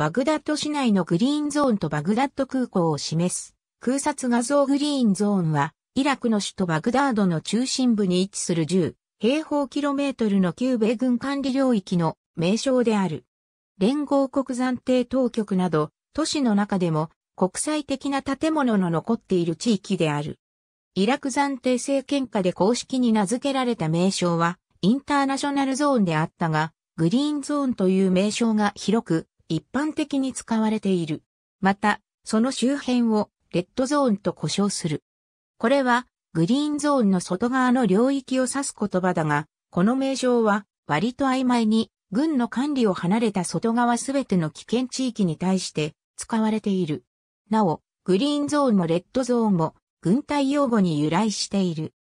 バグダッド市内のグリーンゾーンとバグダッド空港を示す空撮画像グリーンゾーンは、イラクの首都バグダードの中心部に位置する10平方キロメートルの旧米軍管理領域の名称である。連合国暫定当局など、都市の中でも国際的な建物の残っている地域である。イラク暫定政権下で公式に名付けられた名称は、インターナショナルゾーンであったが、グリーンゾーンという名称が広く一般的に使われている。また、その周辺をレッドゾーンと呼称する。これは、グリーンゾーンの外側の領域を指す言葉だが、この名称は、割と曖昧に、軍の管理を離れた外側すべての危険地域に対して使われている。なお、グリーンゾーンもレッドゾーンも、軍隊用語に由来している。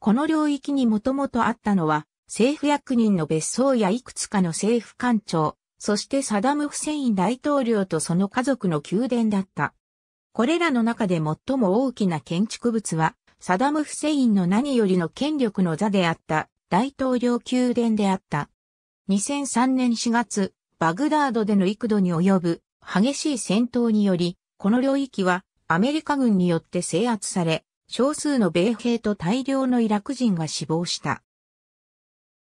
この領域にもともとあったのは、政府役人の別荘やいくつかの政府官庁、そしてサダム・フセイン大統領とその家族の宮殿だった。これらの中で最も大きな建築物は、サダム・フセインの何よりの権力の座であった大統領宮殿であった。2003年4月、バグダードでの幾度に及ぶ激しい戦闘により、この領域はアメリカ軍によって制圧され、少数の米兵と大量のイラク人が死亡した。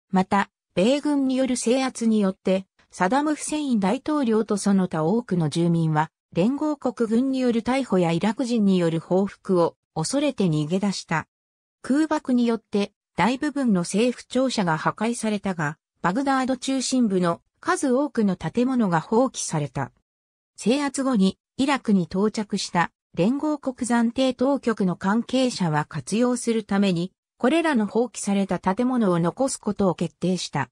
また、米軍による制圧によって、サダム・フセイン大統領とその他多くの住民は連合国軍による逮捕やイラク人による報復を恐れて逃げ出した。空爆によって大部分の政府庁舎が破壊されたが、バグダード中心部の数多くの建物が放棄された。制圧後にイラクに到着した連合国暫定当局の関係者は活用するために、これらの放棄された建物を残すことを決定した。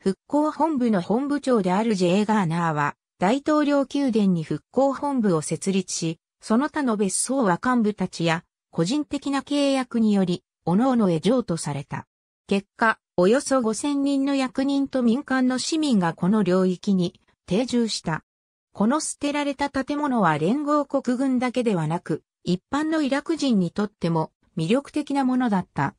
復興本部の本部長であるジェーガーナーは、大統領宮殿に復興本部を設立し、その他の別荘は幹部たちや個人的な契約により、各々へ譲渡された。結果、およそ5000人の役人と民間の市民がこの領域に定住した。この捨てられた建物は連合国軍だけではなく、一般のイラク人にとっても魅力的なものだった。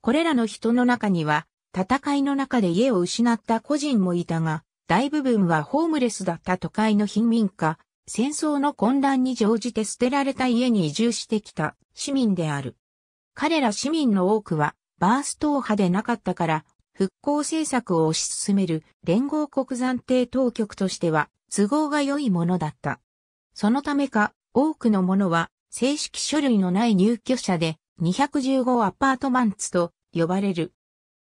これらの人の中には、戦いの中で家を失った個人もいたが、大部分はホームレスだった都会の貧民家、戦争の混乱に乗じて捨てられた家に移住してきた市民である。彼ら市民の多くはバースト派でなかったから復興政策を推し進める連合国暫定当局としては都合が良いものだった。そのためか多くの者は正式書類のない入居者で215アパートマンツと呼ばれる。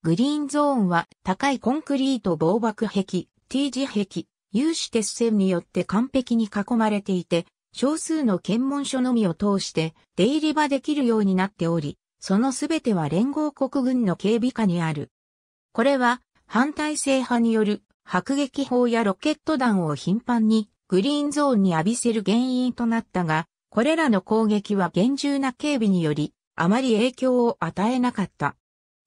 グリーンゾーンは高いコンクリート防爆壁、T 字壁、有刺鉄線によって完璧に囲まれていて、少数の検問所のみを通して出入り場できるようになっており、そのすべては連合国軍の警備下にある。これは反体制派による迫撃砲やロケット弾を頻繁にグリーンゾーンに浴びせる原因となったが、これらの攻撃は厳重な警備により、あまり影響を与えなかった。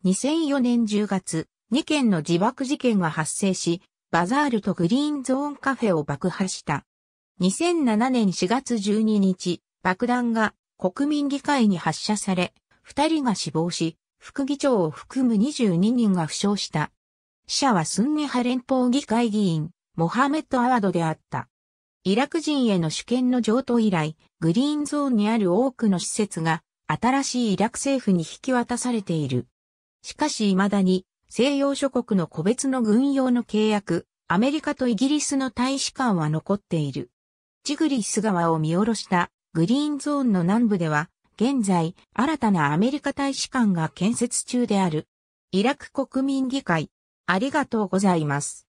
2004年10月、2件の自爆事件が発生し、バザールとグリーンゾーンカフェを爆破した。2007年4月12日、爆弾が国民議会に発射され、2人が死亡し、副議長を含む22人が負傷した。死者はスンニハ連邦議会議員、モハメット・アワドであった。イラク人への主権の譲渡以来、グリーンゾーンにある多くの施設が新しいイラク政府に引き渡されている。しかし未だに西洋諸国の個別の軍用の契約、アメリカとイギリスの大使館は残っている。ジグリス川を見下ろしたグリーンゾーンの南部では、現在、新たなアメリカ大使館が建設中である。イラク国民議会、ありがとうございます。